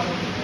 model.